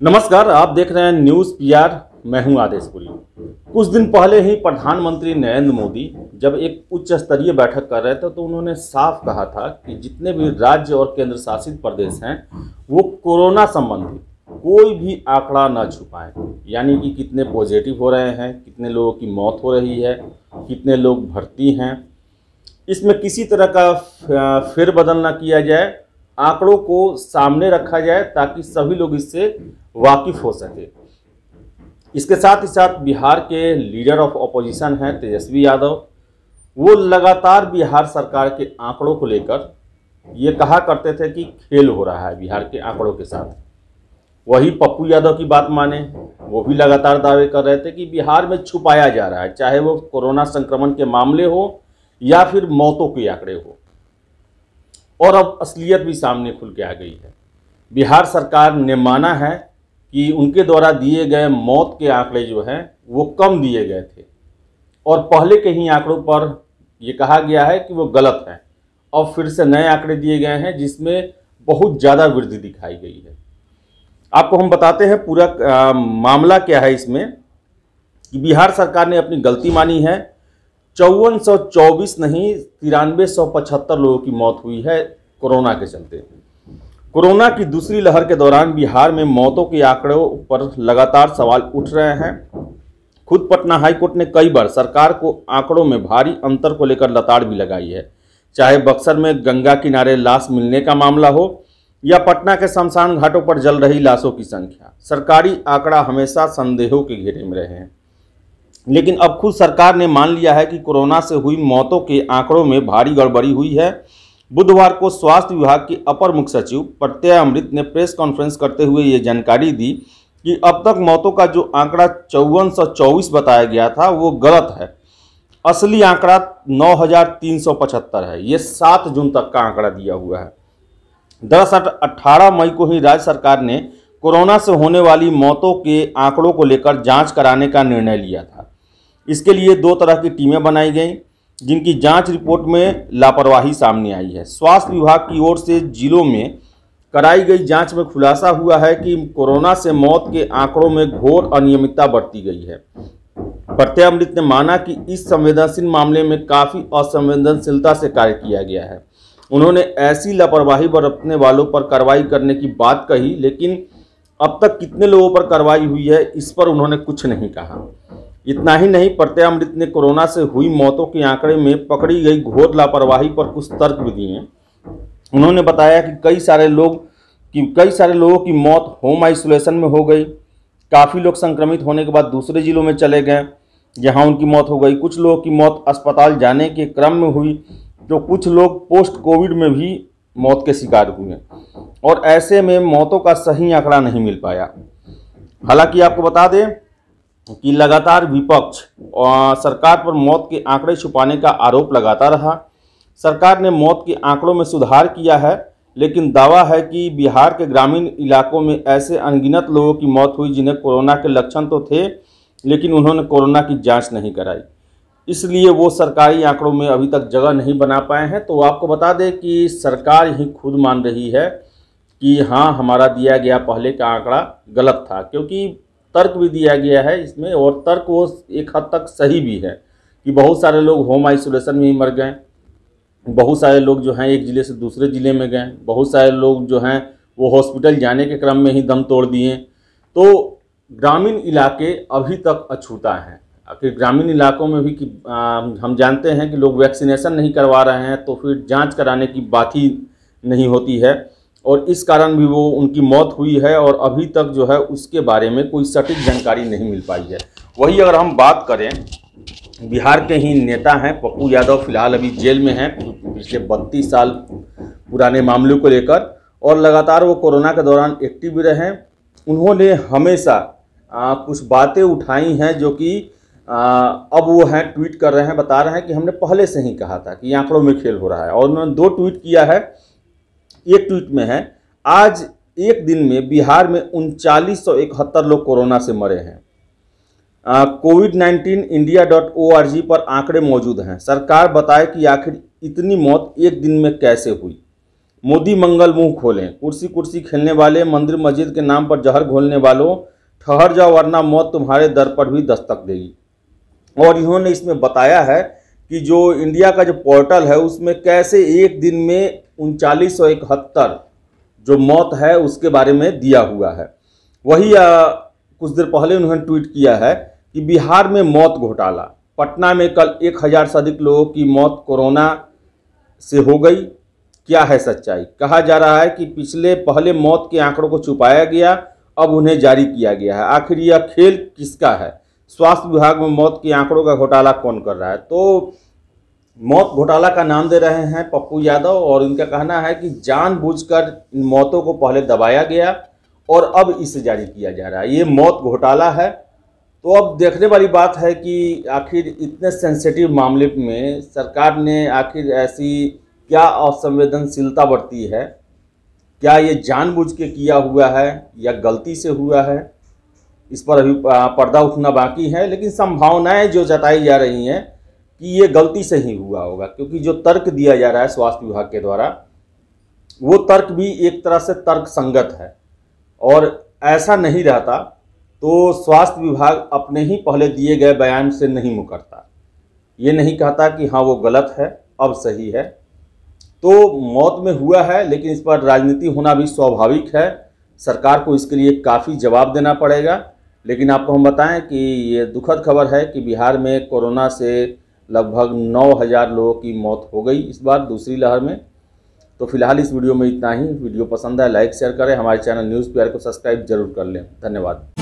नमस्कार, आप देख रहे हैं न्यूज़ पीआर। मैं हूँ आदेशपुरी कुछ दिन पहले ही प्रधानमंत्री नरेंद्र मोदी जब एक उच्च स्तरीय बैठक कर रहे थे तो उन्होंने साफ़ कहा था कि जितने भी राज्य और केंद्र शासित प्रदेश हैं, वो कोरोना संबंधी कोई भी आंकड़ा न छुपाएँ। यानी कि कितने पॉजिटिव हो रहे हैं, कितने लोगों की मौत हो रही है, कितने लोग भर्ती हैं। इसमें किसी तरह का फेरबदल न किया जाए, आंकड़ों को सामने रखा जाए, ताकि सभी लोग इससे वाकिफ हो सके। इसके साथ ही साथ बिहार के लीडर ऑफ़ अपोजिशन हैं तेजस्वी यादव। वो लगातार बिहार सरकार के आंकड़ों को लेकर ये कहा करते थे कि खेल हो रहा है बिहार के आंकड़ों के साथ। वही पप्पू यादव की बात माने, वो भी लगातार दावे कर रहे थे कि बिहार में छुपाया जा रहा है, चाहे वो कोरोना संक्रमण के मामले हो या फिर मौतों के आंकड़े हो। और अब असलियत भी सामने खुल के आ गई है। बिहार सरकार ने माना है कि उनके द्वारा दिए गए मौत के आंकड़े जो हैं, वो कम दिए गए थे। और पहले के ही आंकड़ों पर ये कहा गया है कि वो गलत हैं। और फिर से नए आंकड़े दिए गए हैं, जिसमें बहुत ज़्यादा वृद्धि दिखाई गई है। आपको हम बताते हैं पूरा मामला क्या है इसमें। कि बिहार सरकार ने अपनी गलती मानी है। चौवन सौ चौबीस नहीं, तिरानवे सौ पचहत्तर लोगों की मौत हुई है कोरोना के चलते। कोरोना की दूसरी लहर के दौरान बिहार में मौतों के आंकड़ों पर लगातार सवाल उठ रहे हैं। खुद पटना हाईकोर्ट ने कई बार सरकार को आंकड़ों में भारी अंतर को लेकर लताड़ भी लगाई है। चाहे बक्सर में गंगा किनारे लाश मिलने का मामला हो या पटना के शमशान घाटों पर जल रही लाशों की संख्या, सरकारी आंकड़ा हमेशा संदेहों के घेरे में रहे हैं। लेकिन अब खुद सरकार ने मान लिया है कि कोरोना से हुई मौतों के आंकड़ों में भारी गड़बड़ी हुई है। बुधवार को स्वास्थ्य विभाग की अपर मुख्य सचिव प्रत्यय अमृत ने प्रेस कॉन्फ्रेंस करते हुए ये जानकारी दी कि अब तक मौतों का जो आंकड़ा चौवन सौ चौबीस बताया गया था, वो गलत है। असली आंकड़ा नौ हज़ार तीन सौ पचहत्तर है। ये सात जून तक का आंकड़ा दिया हुआ है। दरअसल अट्ठारह मई को ही राज्य सरकार ने कोरोना से होने वाली मौतों के आंकड़ों को लेकर जाँच कराने का निर्णय लिया था। इसके लिए दो तरह की टीमें बनाई गईं। जिनकी जाँच रिपोर्ट में लापरवाही सामने आई है। स्वास्थ्य विभाग की ओर से जिलों में कराई गई जाँच में खुलासा हुआ है कि कोरोना से मौत के आंकड़ों में घोर अनियमितता बरती गई है। प्रत्यामृत ने माना कि इस संवेदनशील मामले में काफ़ी असंवेदनशीलता से कार्य किया गया है। उन्होंने ऐसी लापरवाही बरतने वालों पर कार्रवाई करने की बात कही, लेकिन अब तक कितने लोगों पर कार्रवाई हुई है, इस पर उन्होंने कुछ नहीं कहा। इतना ही नहीं, प्रत्यामृत ने कोरोना से हुई मौतों के आंकड़े में पकड़ी गई घोर लापरवाही पर कुछ तर्क भी दिए उन्होंने बताया कि कई सारे लोग कि, कई सारे लोगों की मौत होम आइसोलेशन में हो गई। काफ़ी लोग संक्रमित होने के बाद दूसरे जिलों में चले गए। जहाँ उनकी मौत हो गई। कुछ लोगों की मौत अस्पताल जाने के क्रम में हुई तो कुछ लोग पोस्ट कोविड में भी मौत के शिकार हुए। और ऐसे में मौतों का सही आंकड़ा नहीं मिल पाया। हालाँकि आपको बता दें कि लगातार विपक्ष सरकार पर मौत के आंकड़े छुपाने का आरोप लगाता रहा। सरकार ने मौत के आंकड़ों में सुधार किया है, लेकिन दावा है कि बिहार के ग्रामीण इलाकों में ऐसे अनगिनत लोगों की मौत हुई जिन्हें कोरोना के लक्षण तो थे, लेकिन उन्होंने कोरोना की जाँच नहीं कराई। इसलिए वो सरकारी आंकड़ों में अभी तक जगह नहीं बना पाए हैं। तो आपको बता दें कि सरकार ही खुद मान रही है कि हाँ हमारा दिया गया पहले का आंकड़ा गलत था, क्योंकि तर्क भी दिया गया है इसमें, और तर्क वो एक हद तक सही भी है कि बहुत सारे लोग होम आइसोलेशन में ही मर गए। बहुत सारे लोग जो हैं एक ज़िले से दूसरे ज़िले में गए। बहुत सारे लोग जो हैं वो हॉस्पिटल जाने के क्रम में ही दम तोड़ दिए। तो ग्रामीण इलाके अभी तक अछूता हैं। आखिर ग्रामीण इलाकों में भी कि हम जानते हैं कि लोग वैक्सीनेशन नहीं करवा रहे हैं तो फिर जाँच कराने की बात ही नहीं होती है। और इस कारण भी वो उनकी मौत हुई है और अभी तक जो है उसके बारे में कोई सटीक जानकारी नहीं मिल पाई है। वही अगर हम बात करें बिहार के ही नेता हैं पप्पू यादव फ़िलहाल अभी जेल में हैं पिछले बत्तीस साल पुराने मामलों को लेकर और लगातार वो कोरोना के दौरान एक्टिव भी रहे। उन्होंने हमेशा आ, कुछ बातें उठाई हैं जो कि अब वो हैं ट्वीट कर रहे हैं बता रहे हैं कि हमने पहले से ही कहा था कि आंकड़ों में खेल हो रहा है। और उन्होंने दो ट्वीट किया है एक ट्वीट में है, आज एक दिन में बिहार में उनचालीस सौ इकहत्तर लोग कोरोना से मरे हैं। COVID nineteen India dot O R G पर आंकड़े मौजूद हैं। सरकार बताए कि आखिर इतनी मौत एक दिन में कैसे हुई? मोदी मंगल मुँह खोलें। कुर्सी कुर्सी खेलने वाले, मंदिर मस्जिद के नाम पर जहर घोलने वालों, ठहर जाओ वरना मौत तुम्हारे दर पर भी दस्तक देगी। और इन्होंने इसमें बताया है कि जो इंडिया का जो पोर्टल है उसमें कैसे एक दिन में उनचालीस सौ इकहत्तर जो मौत है उसके बारे में दिया हुआ है। वही आ, कुछ देर पहले उन्होंने ट्वीट किया है कि बिहार में मौत घोटाला। पटना में कल एक हज़ार से अधिक लोगों की मौत कोरोना से हो गई। क्या है सच्चाई? कहा जा रहा है कि पिछले पहले मौत के आंकड़ों को छुपाया गया अब उन्हें जारी किया गया है। आखिर यह खेल किसका है? स्वास्थ्य विभाग में मौत के आंकड़ों का घोटाला कौन कर रहा है? तो मौत घोटाला का नाम दे रहे हैं पप्पू यादव और इनका कहना है कि जानबूझकर इन मौतों को पहले दबाया गया और अब इसे जारी किया जा रहा है। ये मौत घोटाला है। तो अब देखने वाली बात है कि आखिर इतने सेंसिटिव मामले में सरकार ने आखिर ऐसी क्या असंवेदनशीलता बरती है? क्या ये जानबूझ के किया हुआ है या गलती से हुआ है? इस पर अभी पर्दा उठना बाकी है, लेकिन संभावनाएँ जो जताई जा रही हैं कि ये गलती से ही हुआ होगा, क्योंकि जो तर्क दिया जा रहा है स्वास्थ्य विभाग के द्वारा, वो तर्क भी एक तरह से तर्क संगत है। और ऐसा नहीं रहता तो स्वास्थ्य विभाग अपने ही पहले दिए गए बयान से नहीं मुकरता। ये नहीं कहता कि हाँ वो गलत है, अब सही है। तो मौत में हुआ है, लेकिन इस पर राजनीति होना भी स्वाभाविक है। सरकार को इसके लिए काफ़ी जवाब देना पड़ेगा। लेकिन आपको हम बताएँ कि ये दुखद खबर है कि बिहार में कोरोना से लगभग 9000 लोगों की मौत हो गई इस बार दूसरी लहर में। तो फ़िलहाल इस वीडियो में इतना ही। वीडियो पसंद है लाइक, शेयर करें। हमारे चैनल न्यूज़ पी को सब्सक्राइब ज़रूर कर लें। धन्यवाद।